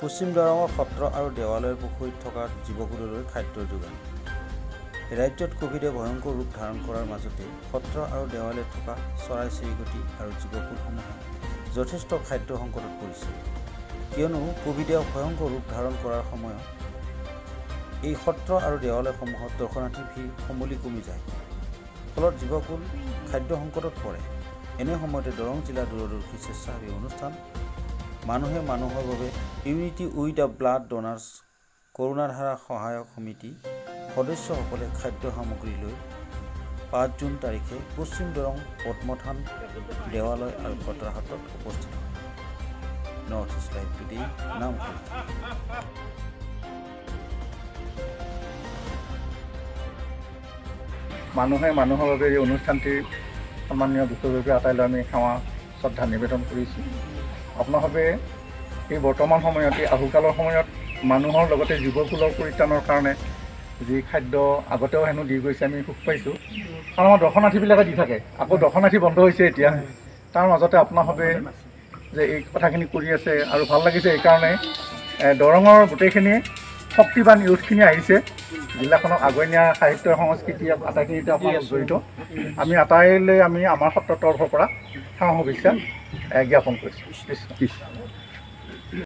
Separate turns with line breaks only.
পশ্চিম দৰঙৰ সত্ৰ আৰু দেৱালয়ৰ পুখুৰীত থকা জীৱকুললৈ খাদ্যৰ যোগান। ৰাজ্যত ক'ভিডে ভয়ংকৰ ৰূপ ধাৰণ কৰাৰ মাজতে সত্ৰ আৰু দেৱালয়ত থকা চৰাই চিৰিকটি আৰু জীৱকুলসমূহে যথেষ্ট খাদ্য সংকটত পৰিছে। কিয়নো ক'ভিডে ভয়ংকৰ ৰূপ ধাৰণ কৰাৰ সময়ত এই সত্ৰ আৰু দেৱালয়সমূহত দৰ্শনাৰ্থীৰ ভিৰ সমূলি কমি যায়। ফলত জীৱকুল খাদ্য সংকটত পৰে। এনে সময়তে দৰং জিলা দূৰদৰ্শী স্বেচ্ছাসেৱী অনুষ্ঠান মানুহে মানুহৰ বাবে unity with the blood donors কৰোণাধাৰা সহায়ক সমিতি সদস্যসকলে খাদ্য সামগ্ৰী লৈ পাঁচ জুন তাৰিখে পশ্চিম দৰং পদ্মথান দেৱালয় আৰু খটৰাহাটত উপস্থিত হয়। নৰ্থ ইষ্ট লাইভ টুডে নামফল
মানুহে মানুহৰ বাবে এই অনুষ্ঠানটিৰ সন্মানীয় বিষয়ববীয়া আটাইলৈ আমি সেৱা শ্ৰদ্ধা নিবেদন কৰিছোঁ। আপোনাৰভাৱে এই বৰ্তমান সময়ত এই আহুকালৰ সময়ত মানুহৰ লগতে জীৱকুলৰ পৰিত্ৰাণৰ কাৰণে যি খাদ্য আগতেও হেনো দি গৈছে আমি সুখ পাইছোঁ। কাৰণ আমাৰ দৰ্শনাৰ্থীবিলাকে দি থাকে। আকৌ দৰ্শনাৰ্থী বন্ধ হৈছে এতিয়া। তাৰ মাজতে আপোনাৰভাৱে যে এই কথাখিনি কৰি আছে আৰু ভাল লাগিছে এইকাৰণে। দৰঙৰ গোটেইখিনি শক্তিবান ইউথখিনি আহিছে। জিলাখনক আগুৱাই নিয়া সাহিত্য সংস্কৃতি আটাইখিনিতে আপোনালোক জড়িত। আমি আটাইলৈ আমি আমাৰ সত্ৰৰ তৰফৰ পৰা সেৱা শুভেচ্ছা জ্ঞাপন কৰিছোঁ।